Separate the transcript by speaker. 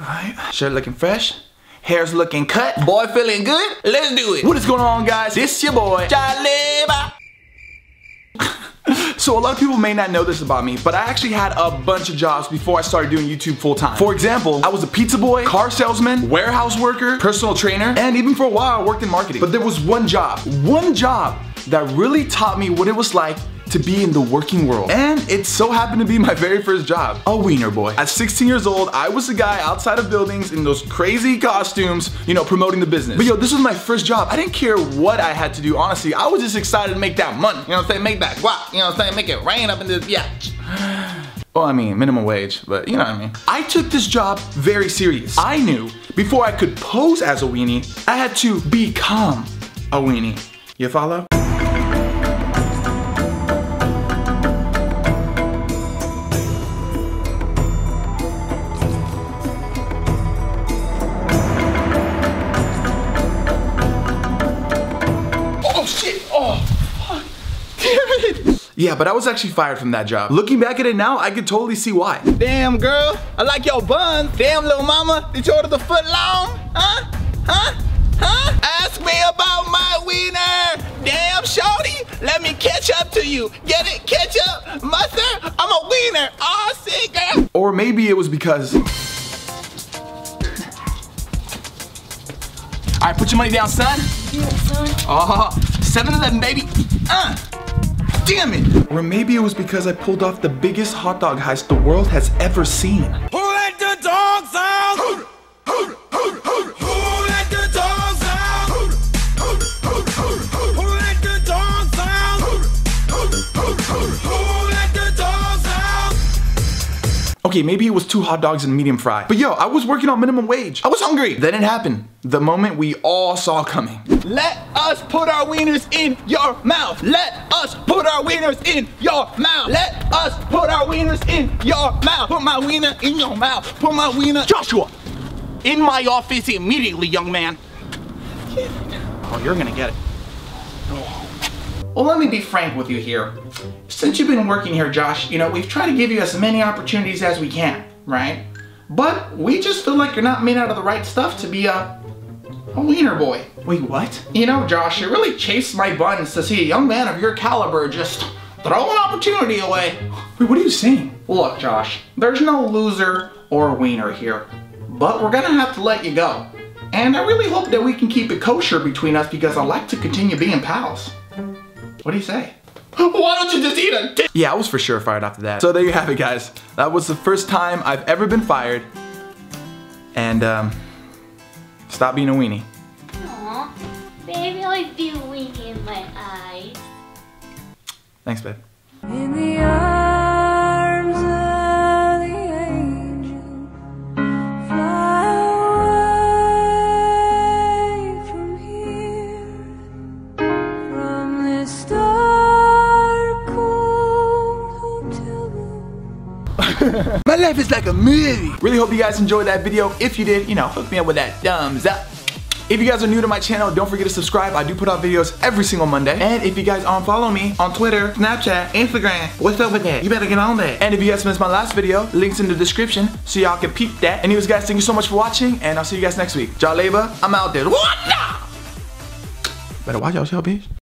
Speaker 1: Alright, shirt looking fresh. Hair's looking cut. Boy feeling good. Let's do it. What is going on, guys? It's your boy, Josh Leyva. So a lot of people may not know this about me, but I actually had a bunch of jobs before I started doing YouTube full time. For example, I was a pizza boy, car salesman, warehouse worker, personal trainer, and even for a while I worked in marketing. But there was one job, one job that really taught me what it was like to be in the working world. And it so happened to be my very first job, a wiener boy. At 16 years old, I was the guy outside of buildings in those crazy costumes, you know, promoting the business. But yo, this was my first job. I didn't care what I had to do, honestly. I was just excited to make that money. You know what I'm saying? Make that guap. You know what I'm saying? Make it rain up in this, yeah. Well, I mean, minimum wage, but you know what I mean. I took this job very serious. I knew before I could pose as a weenie, I had to become a weenie. You follow? Yeah, but I was actually fired from that job. Looking back at it now, I could totally see why.
Speaker 2: Damn, girl, I like your buns. Damn, little mama, did you order the foot long? Huh? Huh? Huh? Ask me about my wiener. Damn, shorty, let me catch up to you. Get it? Catch up? Mustard, I'm a wiener. Aw, oh, sick, girl.
Speaker 1: Or maybe it was because. All right, put your money down, son.
Speaker 3: Yeah, son.
Speaker 1: Oh, 7-Eleven, baby. Uh, damn it. Or maybe it was because I pulled off the biggest hot dog heist the world has ever seen.
Speaker 2: Who let the dogs out?
Speaker 1: Okay, maybe it was two hot dogs and medium fry. But yo, I was working on minimum wage. I was hungry. Then it happened. The moment we all saw coming.
Speaker 2: Let us put our wieners in your mouth. Let us put our wieners in your mouth. Let us put our wieners in your mouth. Put my wiener in your mouth. Put my wiener.
Speaker 4: Joshua, in my office immediately, young man.
Speaker 1: Oh, you're gonna get it. Oh. Well, let me be frank with you here. Since you've been working here, Josh, you know, we've tried to give you as many opportunities as we can, right? But we just feel like you're not made out of the right stuff to be a, a wiener boy. Wait, what? You know, Josh, it really chased my buttons to see a young man of your caliber just throw an opportunity away. Wait, what are you saying? Look, Josh, there's no loser or wiener here, but we're gonna have to let you go. And I really hope that we can keep it kosher between us because I like to continue being pals. What do you say?
Speaker 2: Why don't you just eat a dick?
Speaker 1: Yeah, I was for sure fired after that. So there you have it, guys. That was the first time I've ever been fired. And, um, stop being a weenie.
Speaker 3: Aw, baby, I feel weenie in my eyes.
Speaker 1: Thanks, babe.
Speaker 5: In the
Speaker 1: My life is like a movie. Really hope you guys enjoyed that video. If you did, you know, hook me up with that thumbs up. If you guys are new to my channel, don't forget to subscribe. I do put out videos every single Monday. And if you guys aren't following me on Twitter, Snapchat, Instagram, what's up with that? You better get on that. And if you guys missed my last video, links in the description so y'all can peep that. Anyways, guys, thank you so much for watching, and I'll see you guys next week. Josh Leyva, I'm out there. What? Better watch yourself, bitch.